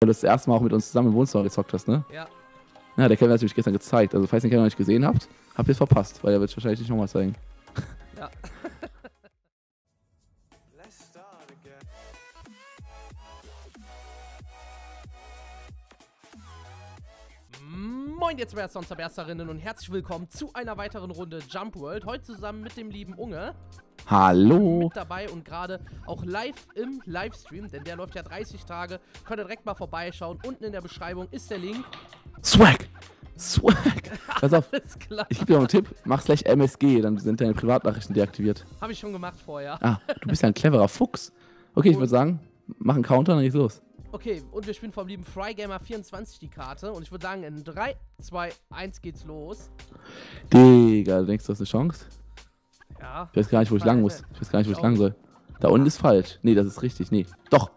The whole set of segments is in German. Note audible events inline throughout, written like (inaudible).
du das erste Mal auch mit uns zusammen im Wohnzimmer gezockt hast, ne? Ja. Ja, der Kevin hat es nämlich gestern gezeigt. Also, falls ihr den Kevin noch nicht gesehen habt, habt ihr es verpasst, weil er wird es wahrscheinlich nicht nochmal zeigen. Ja. (laughs) Moin, jetzt Berster und Zerbersterinnen und herzlich willkommen zu einer weiteren Runde Jump World. Heute zusammen mit dem lieben Unge Hallo! mit dabei und gerade auch live im Livestream, denn der läuft ja 30 Tage. Könnt ihr direkt mal vorbeischauen. Unten in der Beschreibung ist der Link. Swag! Swag! (laughs) Pass auf, Alles klar. ich gebe dir noch einen Tipp. Mach slash MSG, dann sind deine Privatnachrichten deaktiviert. Habe ich schon gemacht vorher. Ah, du bist ja ein cleverer Fuchs. Okay, ich würde sagen, mach einen Counter, dann geht's los. Okay, und wir spielen vom lieben FryGamer24 die Karte. Und ich würde sagen, in 3, 2, 1 geht's los. Digga, du denkst, du hast eine Chance? Ja. Ich weiß gar nicht, wo ich lang muss. Ich weiß gar nicht, wo ich lang soll. Da unten ist falsch. Nee, das ist richtig. Nee. Doch,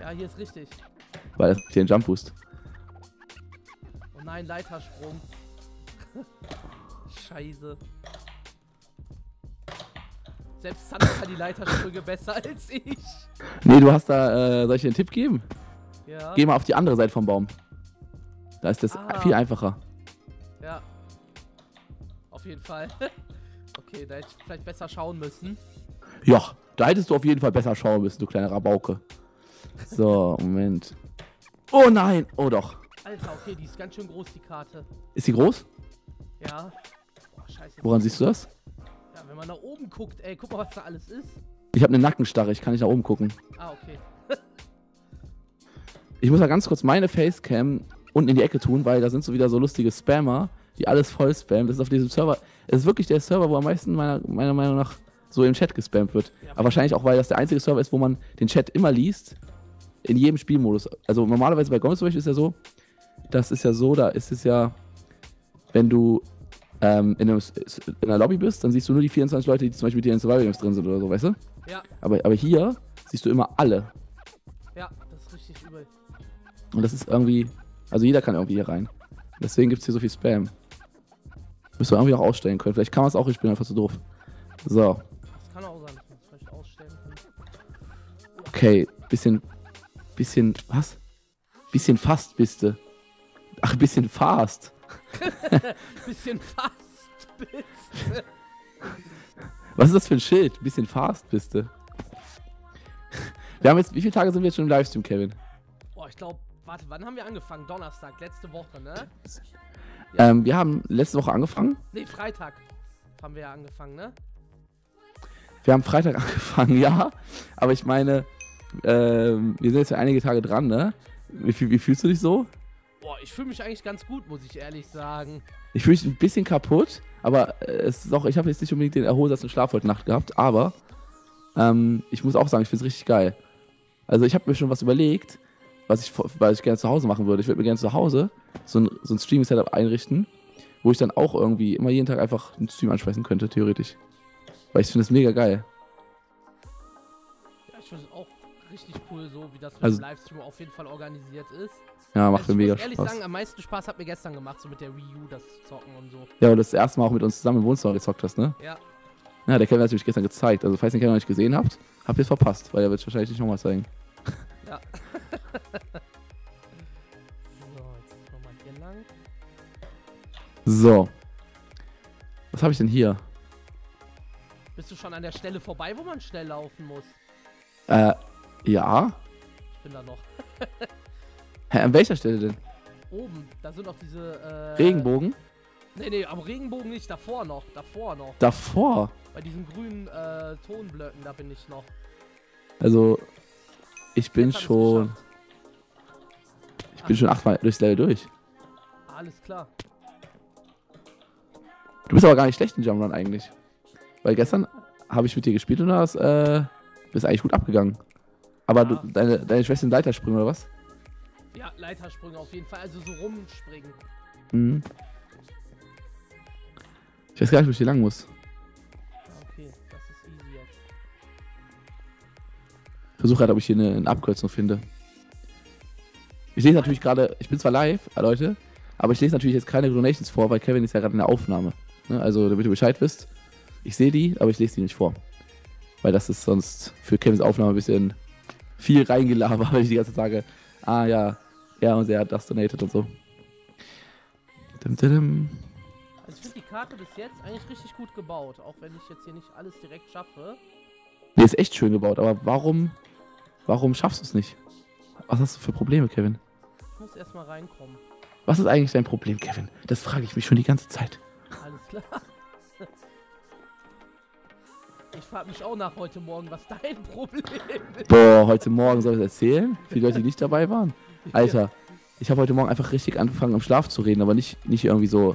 Ja, hier ist richtig. weil das hier ein Jump Boost. Oh nein, Leitersprung. (laughs) Scheiße. Selbst Sander kann die Leitersprünge besser (laughs) als ich. Nee, du hast da, äh, soll ich dir einen Tipp geben? Ja. Geh mal auf die andere Seite vom Baum. Da ist das Ah. viel einfacher. Ja. Auf jeden Fall. (laughs) Okay, da hätte ich vielleicht besser schauen müssen. Ja, da hättest du auf jeden Fall besser schauen müssen, du kleiner Rabauke. So, (laughs) Moment. Oh nein! Oh doch. Alter, okay, die ist ganz schön groß, die Karte. Ist sie groß? Ja. Boah, scheiße. Woran siehst du das? Ja, wenn man nach oben guckt, ey, guck mal, was da alles ist. Ich habe eine Nackenstarre, ich kann nicht nach oben gucken. Ah, okay. Ich muss mal ganz kurz meine Facecam unten in die Ecke tun, weil da sind so wieder so lustige Spammer, die alles voll spammen. Das ist auf diesem Server. Es ist wirklich der Server, wo am meisten meiner, meiner Meinung nach so im Chat gespammt wird. Aber wahrscheinlich auch, weil das der einzige Server ist, wo man den Chat immer liest. In jedem Spielmodus. Also normalerweise bei Gomez zum Beispiel ist ja so, das ist ja so, da ist es ja, wenn du ähm, in, einem, in einer Lobby bist, dann siehst du nur die 24 Leute, die zum Beispiel mit dir in Survival Games drin sind oder so, weißt du? Ja, Aber, aber hier siehst du immer alle. ja, das ist richtig übel. Und das ist irgendwie, also jeder kann irgendwie hier rein. Deswegen gibt es hier so viel Spam. Müssen wir irgendwie auch ausstellen können. Vielleicht kann man es auch, ich bin einfach zu doof. So, Das kann auch sein, dass man es vielleicht ausstellen kann. okay, bisschen, bisschen, was? Bisschen fast bist du. Ach, bisschen fast. (laughs) Bisschen fast, bitte. Was ist das für ein Schild? Bisschen fast bist du. Wir haben jetzt, wie viele Tage sind wir jetzt schon im Livestream, Kevin? Boah, ich glaube, warte, wann haben wir angefangen? Donnerstag, letzte Woche, ne? Ähm, wir haben letzte Woche angefangen. Ne, Freitag haben wir ja angefangen, ne? Wir haben Freitag (laughs) angefangen, ja. Aber ich meine, ähm, wir sind jetzt ja einige Tage dran, ne? Wie, fühl- wie fühlst du dich so? Boah, ich fühle mich eigentlich ganz gut, muss ich ehrlich sagen. Ich fühle mich ein bisschen kaputt, aber äh, es ist auch, ich habe jetzt nicht unbedingt den Erholsatz und Schlaf heute Nacht gehabt, aber ähm, ich muss auch sagen, ich finde es richtig geil. Also ich habe mir schon was überlegt, was ich, was ich gerne zu Hause machen würde. Ich würde mir gerne zu Hause so ein, so ein Streaming-Setup einrichten, wo ich dann auch irgendwie immer jeden Tag einfach einen Stream ansprechen könnte, theoretisch. Weil ich finde es mega geil. Ja, ich finde es auch richtig cool, so wie das mit Also- dem Livestream auf jeden Fall organisiert ist. Ja, macht also mir ich mega muss ehrlich Spaß. sagen, am meisten Spaß hat mir gestern gemacht, so mit der Wii U das zocken und so. Ja, weil du das erste Mal auch mit uns zusammen im Wohnzimmer gezockt hast, ne? Ja, Ja, der Kevin hat es nämlich gestern gezeigt. Also falls ihr den Kevin noch nicht gesehen habt, habt ihr es verpasst, weil er wird es wahrscheinlich nicht nochmal zeigen. Ja. (laughs) so, jetzt nochmal hier lang. So. Was habe ich denn hier? Bist du schon an der Stelle vorbei, wo man schnell laufen muss? Äh, ja. Ich bin da noch. (laughs) Hä, an welcher Stelle denn? Oben, da sind noch diese. Äh, Regenbogen? Nee, nee, am Regenbogen nicht, davor noch. Davor noch. Davor. Bei diesen grünen äh, Tonblöcken, da bin ich noch. Also, ich bin Jetzt schon. Ich bin schon achtmal durchs Level durch. Alles klar. Du bist aber gar nicht schlecht in Jump'n'Run eigentlich. Weil gestern habe ich mit dir gespielt und du hast, äh, bist eigentlich gut abgegangen. Aber Ja. du, deine, deine Schwester sind Leitersprünge oder was? Ja, Leitersprünge auf jeden Fall. Also so rumspringen. Mhm. Ich weiß gar nicht, wo ich hier lang muss. Versuche gerade, ob ich hier eine, eine Abkürzung finde. Ich lese natürlich gerade, ich bin zwar live, Leute, aber ich lese natürlich jetzt keine Donations vor, weil Kevin ist ja gerade in der Aufnahme. Ne? Also, damit ihr Bescheid wisst, ich sehe die, aber ich lese die nicht vor. Weil das ist sonst für Kevins Aufnahme ein bisschen viel reingelabert, (laughs) weil ich die ganze Zeit sage, ah ja, er und er hat das donated und so. Dim, dim. Also ich finde die Karte bis jetzt eigentlich richtig gut gebaut, auch wenn ich jetzt hier nicht alles direkt schaffe. Nee, ist echt schön gebaut, aber warum, warum schaffst du es nicht? Was hast du für Probleme, Kevin? Ich muss erstmal reinkommen. Was ist eigentlich dein Problem, Kevin? Das frage ich mich schon die ganze Zeit. Alles klar. (laughs) Ich frage mich auch nach heute Morgen, was dein Problem ist. Boah, heute Morgen soll ich das erzählen? Für die Leute, die nicht dabei waren? (laughs) Alter, ich habe heute Morgen einfach richtig angefangen, im Schlaf zu reden, aber nicht, nicht irgendwie so,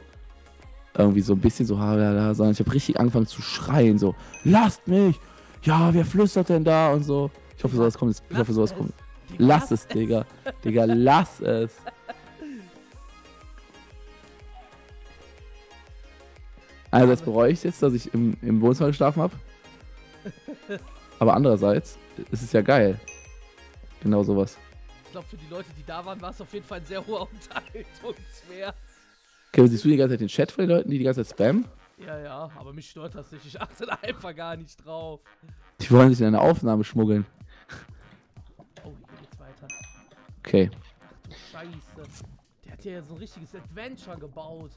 irgendwie so ein bisschen so, sondern ich habe richtig angefangen zu schreien, so, lasst mich! Ja, wer flüstert denn da? Und so. Ich hoffe, sowas kommt. Ich hoffe, sowas kommt. Lass es, Digga. Digga, lass es. Einerseits bereue ich es jetzt, dass ich im, im Wohnzimmer geschlafen habe. Aber andererseits ist es ja geil. Genau sowas. Ich glaube, für die Leute, die da waren, war es auf jeden Fall ein sehr hoher (laughs) Unterhaltungswert. Kevin, siehst du die ganze Zeit den Chat von den Leuten, die die ganze Zeit spammen? Ja, ja, aber mich stört das nicht. Ich achte da einfach gar nicht drauf. Die wollen sich in eine Aufnahme schmuggeln. Okay. Du Scheiße. Der hat ja so ein richtiges Adventure gebaut.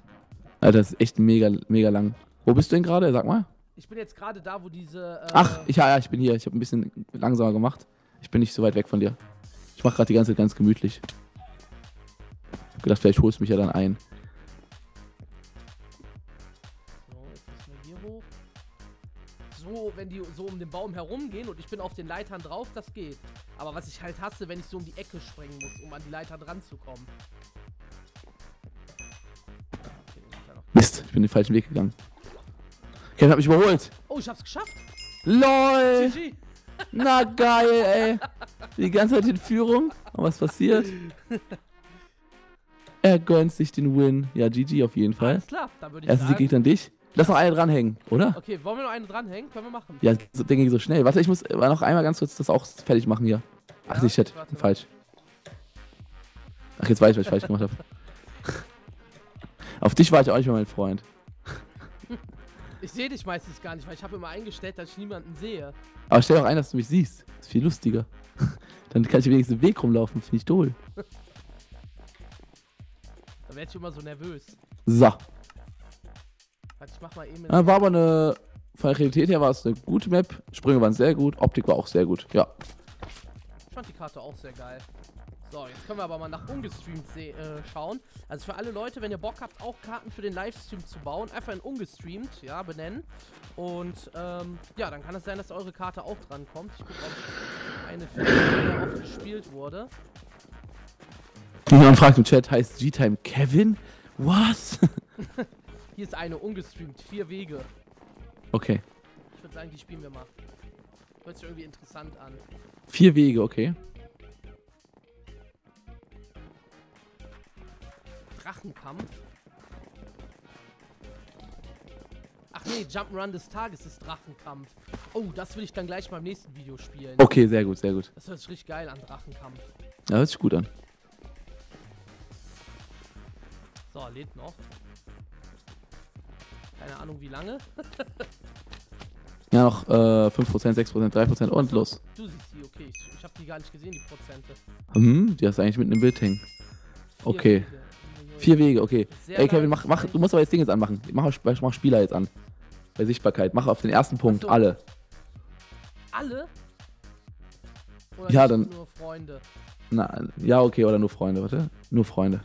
Alter, das ist echt mega, mega lang. Wo bist du denn gerade? Sag mal. Ich bin jetzt gerade da, wo diese. Äh, Ach, ich, ja, ja, ich bin hier. Ich habe ein bisschen langsamer gemacht. Ich bin nicht so weit weg von dir. Ich mache gerade die ganze Zeit ganz gemütlich. Ich hab gedacht, vielleicht holst du mich ja dann ein. So, jetzt müssen wir hier hoch. So, wenn die so um den Baum herumgehen und ich bin auf den Leitern drauf, das geht. Aber was ich halt hasse, wenn ich so um die Ecke springen muss, um an die Leiter dran zu kommen. Mist, ich bin den falschen Weg gegangen. Kevin hat mich überholt. Oh, ich hab's geschafft. LOL! GG. Na geil, ey. Die ganze Zeit in Führung. Und was passiert? (laughs) Er gönnt sich den Win. Ja, GG auf jeden Fall. Alles klar, dann würde ich Erster Sieg sagen. geht an dich. Lass noch eine dranhängen, oder? Okay, wollen wir noch eine dranhängen? Können wir machen. Ja, so, denke ich so schnell. Warte, ich muss äh, noch einmal ganz kurz das auch fertig machen hier. Ach, Ja, nee, shit. warte. Falsch. Ach, jetzt weiß ich, was ich falsch gemacht habe. (laughs) Auf dich war ich auch nicht mehr mein Freund. Ich sehe dich meistens gar nicht, weil ich habe immer eingestellt, dass ich niemanden sehe. Aber stell auch ein, dass du mich siehst. ist viel lustiger. (laughs) Dann kann ich wenigstens im Weg rumlaufen. Finde ich toll. (laughs) Da werde ich immer so nervös. So. Warte, ich mach mal eben. War aber eine. Von der Realität her war es eine gute Map. Sprünge waren sehr gut. Optik war auch sehr gut. Ja. Ich fand die Karte auch sehr geil. So, jetzt können wir aber mal nach ungestreamt äh, schauen. Also für alle Leute, wenn ihr Bock habt, auch Karten für den Livestream zu bauen, einfach in ungestreamt, ja, benennen. Und ähm, ja, dann kann es sein, dass eure Karte auch drankommt. Ich gucke, ob eine sehr oft gespielt wurde. Jemand fragt im Chat, heißt G-Time Kevin? Was? (laughs) Hier ist eine ungestreamt, vier Wege. okay. Ich würde sagen, die spielen wir mal. Hört sich irgendwie interessant an. Vier Wege, okay. Drachenkampf. Ach nee, Jump'n'Run des Tages ist Drachenkampf. Oh, das will ich dann gleich beim nächsten Video spielen. Okay, sehr gut, sehr gut. Das hört sich richtig geil an, Drachenkampf. Ja, hört sich gut an. So, lädt noch. Keine Ahnung wie lange. Ja, noch äh, 5%, 6%, 3% und los. Du siehst die, okay. Ich, ich habe die gar nicht gesehen, die Prozente. Hm, die hast du eigentlich mit einem Bild hängen. Okay. Vier Wege, okay. Sehr Ey, Kevin, mach, mach, du musst aber jetzt Ding jetzt anmachen. Mach, mach, Spieler jetzt an. Bei Sichtbarkeit. Mach auf den ersten Punkt, so. alle. Alle? Oder Ja, dann- nur Freunde? Na, ja, okay, oder nur Freunde, warte. Nur Freunde.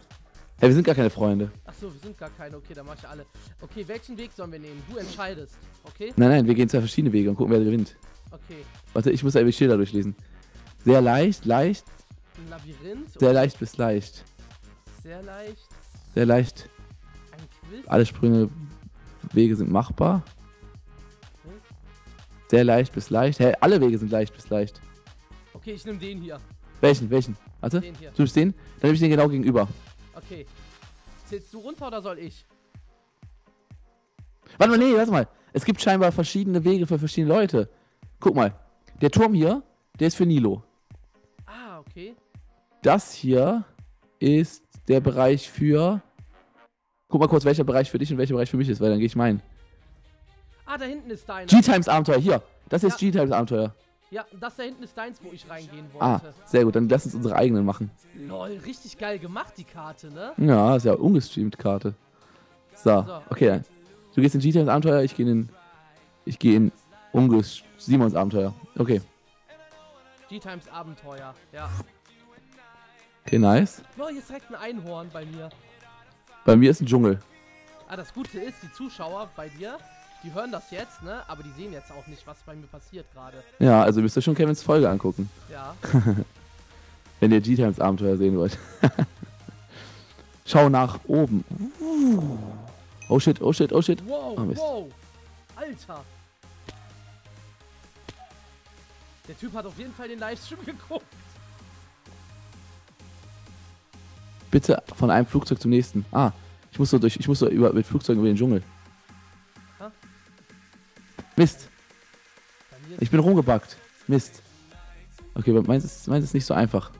Ey, wir sind gar keine Freunde. Achso, wir sind gar keine. Okay, dann mach ich alle. Okay, welchen Weg sollen wir nehmen? Du entscheidest. Okay? Nein, nein, wir gehen zwei verschiedene Wege und gucken, wer gewinnt. Okay. Warte, ich muss einfach die Schilder durchlesen. Sehr leicht, leicht, Ein Labyrinth. sehr leicht bis leicht. Sehr leicht. Sehr leicht. Ein Quiz. Alle Sprünge, Wege sind machbar. Sehr leicht bis leicht. Hä, alle Wege sind leicht bis leicht. Okay, ich nehme den hier. Welchen, welchen? Warte, Den hier. du bist den? Dann nehme ich den genau gegenüber. Okay. Zählst du runter oder soll ich? Warte mal, nee, warte mal. Es gibt scheinbar verschiedene Wege für verschiedene Leute. Guck mal. Der Turm hier, der ist für Nilo. Ah, okay. Das hier ist der Bereich für. Guck mal kurz, welcher Bereich für dich und welcher Bereich für mich ist, weil dann gehe ich meinen. Ah, da hinten ist deiner. G-Times Abenteuer, hier. Das ist Ja. G-Times Abenteuer. Ja, das da hinten ist deins, wo ich reingehen Ah, wollte. sehr gut. Dann lass uns unsere eigenen machen. Lol, richtig geil gemacht, die Karte, ne? Ja, ist ja ungestreamt Karte. So, So. okay. Du gehst in GTAs Abenteuer, ich gehe in. Ich gehe in unges Simons Abenteuer. Okay. G-Times Abenteuer, ja. Okay, nice. Oh, hier direkt ein Einhorn bei mir. Bei mir ist ein Dschungel. Ah, das Gute ist, die Zuschauer bei dir, die hören das jetzt, ne? Aber die sehen jetzt auch nicht, was bei mir passiert gerade. Ja, also müsst ihr schon Kevins Folge angucken, Ja. (laughs) wenn ihr G-Times Abenteuer sehen wollt. (laughs) Schau nach oben. Oh shit, oh shit, oh shit. Wow, Oh, wow. Alter. Der Typ hat auf jeden Fall den Livestream (laughs) geguckt. Bitte von einem Flugzeug zum nächsten. Ah, ich muss so durch, ich muss so über, mit Flugzeugen über den Dschungel. Mist, ich bin rumgebackt. Mist. Okay, aber meins ist, meins ist nicht so einfach.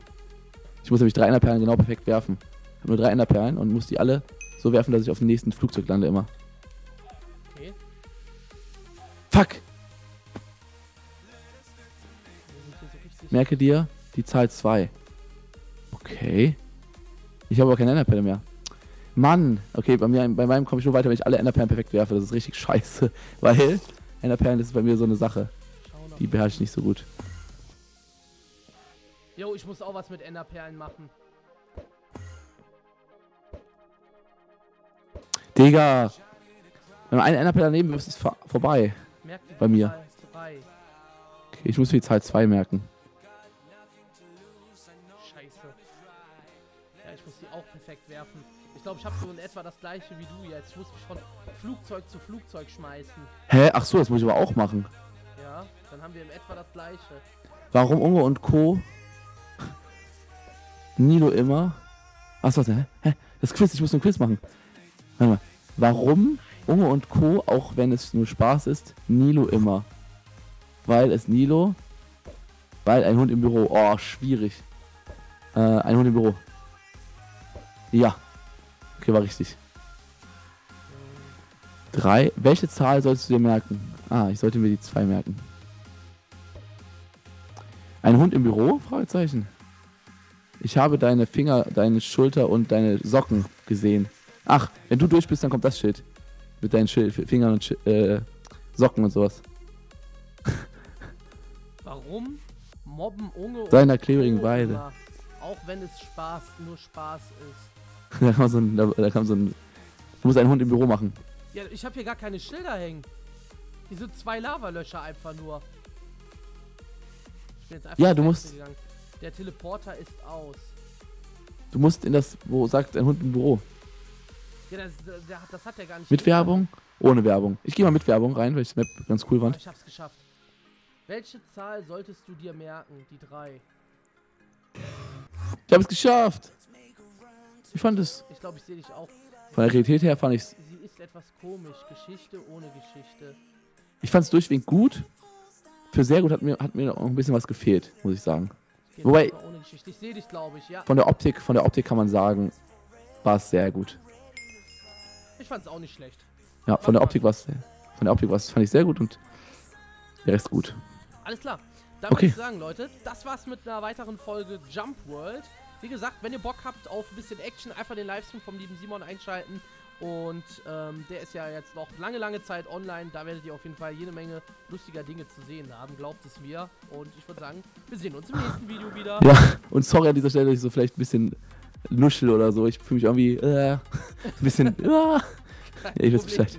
Ich muss nämlich drei Enderperlen genau perfekt werfen. Ich habe nur drei Enderperlen und muss die alle so werfen, dass ich auf dem nächsten Flugzeug lande immer. okay. Fuck! So. Merke dir die Zahl 2. Okay. Ich habe aber keine Enderperle mehr. Mann! Okay, bei, mir, bei meinem komme ich nur weiter, wenn ich alle Enderperlen perfekt werfe. Das ist richtig scheiße. (laughs) Weil Enderperlen das ist bei mir so eine Sache. Die beherrsche ich nicht so gut. Jo, ich muss auch was mit Enderperlen machen. Digga! Wenn du eine Enderperle daneben wirfst, ist es vor vorbei. Bei mir. Okay, ich muss mir die Zahl 2 merken. Scheiße. Ja, ich muss die auch perfekt werfen. Ich glaube, ich habe so in etwa das gleiche wie du jetzt. Ich muss mich von Flugzeug zu Flugzeug schmeißen. Hä? Ach so, das muss ich aber auch machen. Ja, dann haben wir in etwa das gleiche. Warum Unge und Co. Nilo immer. Achso, hä? hä? Das Quiz, ich muss ein Quiz machen. Warte mal. Warum Unge und Co., auch wenn es nur Spaß ist, Nilo immer? Weil es Nilo. Weil ein Hund im Büro. Oh, schwierig. Äh, ein Hund im Büro. Ja. Okay, war richtig. Drei. Welche Zahl sollst du dir merken? Ah, ich sollte mir die zwei merken. Ein Hund im Büro? Fragezeichen. Ich habe deine Finger, deine Schulter und deine Socken gesehen. Ach, wenn du durch bist, dann kommt das Schild. Mit deinen Schild, Fingern und Schi äh, Socken und sowas. (laughs) Warum mobben Unge und Seiner klebrigen. Weide. Auch wenn es Spaß, nur Spaß ist. (laughs) da kam so ein, da, da kam so ein. Du musst einen Hund im Büro machen. Ja, ich habe hier gar keine Schilder hängen. Hier sind zwei Lavalöscher einfach nur. Ich bin jetzt einfach Ja, du musst- gegangen. Der Teleporter ist aus. Du musst in das, wo sagt ein Hund im Büro. Ja, das, der, das hat er gar nicht. Mit getan. Werbung? Ohne Werbung. Ich gehe mal mit Werbung rein, weil ich das Map ganz cool fand. ich hab's geschafft. Welche Zahl solltest du dir merken? Die drei. Ich habe es geschafft! Ich fand es. Ich glaube, ich sehe dich auch. Von der Realität her fand ich es. Sie ist etwas komisch. Geschichte ohne Geschichte. Ich fand es durchweg gut. Für sehr gut hat mir, hat mir noch ein bisschen was gefehlt, muss ich sagen. Geht Wobei- einfach Ohne Geschichte. Ich sehe dich, glaube ich, ja. Von der Optik, von der Optik kann man sagen, war es sehr gut. Ich fand's auch nicht schlecht. Ja, von der Optik war es, von der Optik war es, fand ich sehr gut und der Rest gut. Alles klar. Dann Okay. würde ich sagen, Leute, das war's mit einer weiteren Folge Jump World. Wie gesagt, wenn ihr Bock habt auf ein bisschen Action, einfach den Livestream vom lieben Simon einschalten. Und ähm, der ist ja jetzt noch lange, lange Zeit online. Da werdet ihr auf jeden Fall jede Menge lustiger Dinge zu sehen haben. Glaubt es mir. Und ich würde sagen, wir sehen uns im nächsten Video wieder. Ja, und sorry an dieser Stelle, dass ich so vielleicht ein bisschen nuschel oder so. Ich fühle mich irgendwie äh, (laughs) ein bisschen. (laughs) Äh, Ja, ich weiß. Bescheid.